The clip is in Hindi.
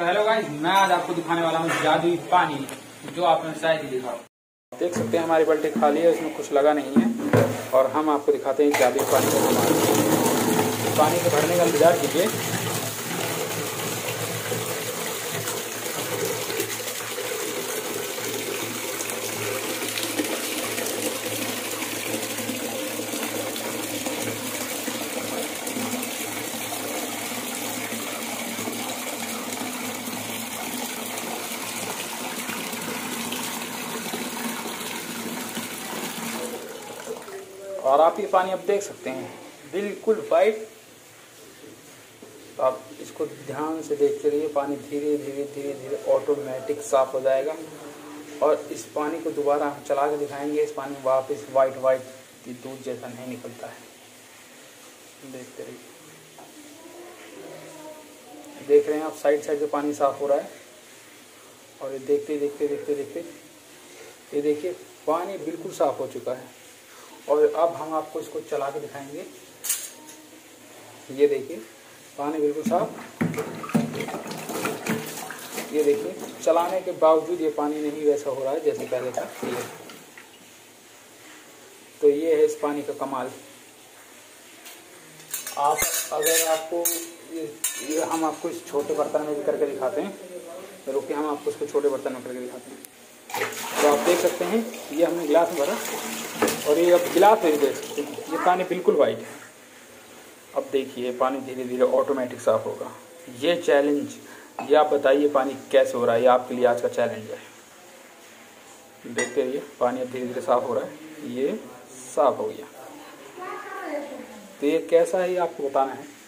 तो हेलो गाइस, मैं आज आपको दिखाने वाला हूँ जादुई पानी, जो आपने शायद ही देखा देख सकते हैं, हमारी बल्टी खाली है, इसमें कुछ लगा नहीं है। और हम आपको दिखाते हैं जादुई पानी पानी को भरने का इंतज़ार कीजिए। और आप ये पानी अब देख सकते हैं। बिल्कुल वाइट आप इसको ध्यान से देखते रहिए, पानी धीरे धीरे धीरे धीरे ऑटोमेटिक साफ़ हो जाएगा। और इस पानी को दोबारा हम चला के दिखाएँगे। इस पानी वापस वाइट वाइट दूध जैसा नहीं निकलता है। देखते रहिए। देख रहे हैं आप साइड साइड से पानी साफ़ हो रहा है। और ये देखते देखते देखते देखते, ये देखिए, पानी बिल्कुल साफ़ हो चुका है। और अब हम आपको इसको चला के दिखाएँगे। ये देखिए पानी बिल्कुल साफ़। ये देखिए चलाने के बावजूद ये पानी नहीं वैसा हो रहा है जैसे पहले था। ये तो ये है इस पानी का कमाल। आप अगर आपको ये, ये हम आपको इस छोटे बर्तन में भी करके दिखाते हैं। रुकिए हम आपको इसको छोटे बर्तन में करके दिखाते हैं। तो आप देख सकते हैं ये हमने गिलास में भरा और ये अब गिलास में देख सकते हैं ये पानी बिल्कुल वाइट है। अब देखिए पानी धीरे धीरे ऑटोमेटिक साफ़ होगा। ये चैलेंज ये आप बताइए पानी कैसे हो रहा है? ये आपके लिए आज का चैलेंज है। देखते रहिए, पानी अब धीरे धीरे साफ़ हो रहा है। ये साफ़ हो गया। तो ये कैसा है, ये आपको बताना है।